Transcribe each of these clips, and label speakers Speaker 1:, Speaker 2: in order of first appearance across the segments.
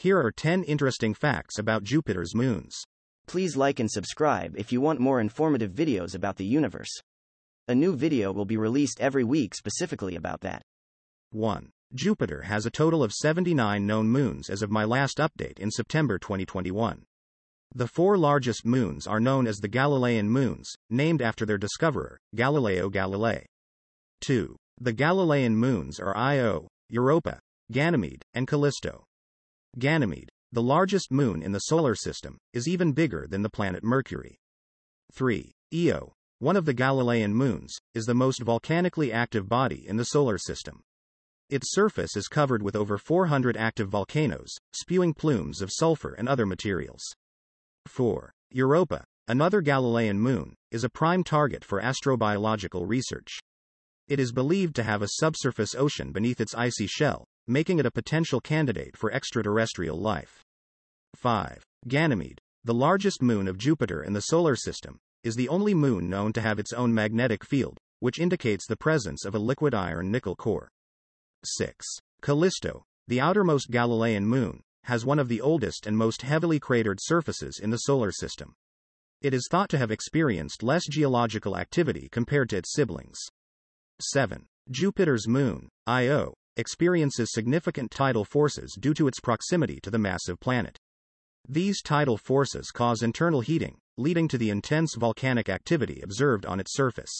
Speaker 1: Here are 10 interesting facts about Jupiter's moons.
Speaker 2: Please like and subscribe if you want more informative videos about the universe. A new video will be released every week specifically about that.
Speaker 1: 1. Jupiter has a total of 79 known moons as of my last update in September 2021. The four largest moons are known as the Galilean moons, named after their discoverer, Galileo Galilei. 2. The Galilean moons are Io, Europa, Ganymede, and Callisto. Ganymede, the largest moon in the solar system, is even bigger than the planet Mercury. 3. Io, one of the Galilean moons, is the most volcanically active body in the solar system. Its surface is covered with over 400 active volcanoes, spewing plumes of sulfur and other materials. 4. Europa, another Galilean moon, is a prime target for astrobiological research. It is believed to have a subsurface ocean beneath its icy shell, making it a potential candidate for extraterrestrial life. 5. Ganymede, the largest moon of Jupiter in the solar system, is the only moon known to have its own magnetic field, which indicates the presence of a liquid iron nickel core. 6. Callisto, the outermost Galilean moon, has one of the oldest and most heavily cratered surfaces in the solar system. It is thought to have experienced less geological activity compared to its siblings. 7. Jupiter's moon, Io, experiences significant tidal forces due to its proximity to the massive planet. These tidal forces cause internal heating, leading to the intense volcanic activity observed on its surface.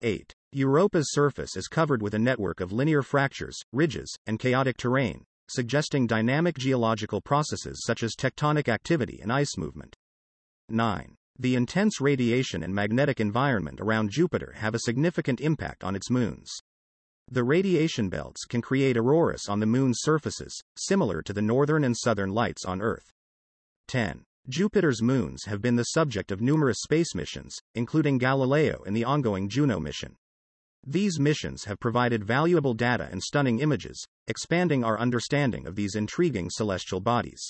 Speaker 1: 8. Europa's surface is covered with a network of linear fractures, ridges, and chaotic terrain, suggesting dynamic geological processes such as tectonic activity and ice movement. 9. The intense radiation and magnetic environment around Jupiter have a significant impact on its moons. The radiation belts can create auroras on the moon's surfaces, similar to the northern and southern lights on Earth. 10. Jupiter's moons have been the subject of numerous space missions, including Galileo and the ongoing Juno mission. These missions have provided valuable data and stunning images, expanding our understanding of these intriguing celestial bodies.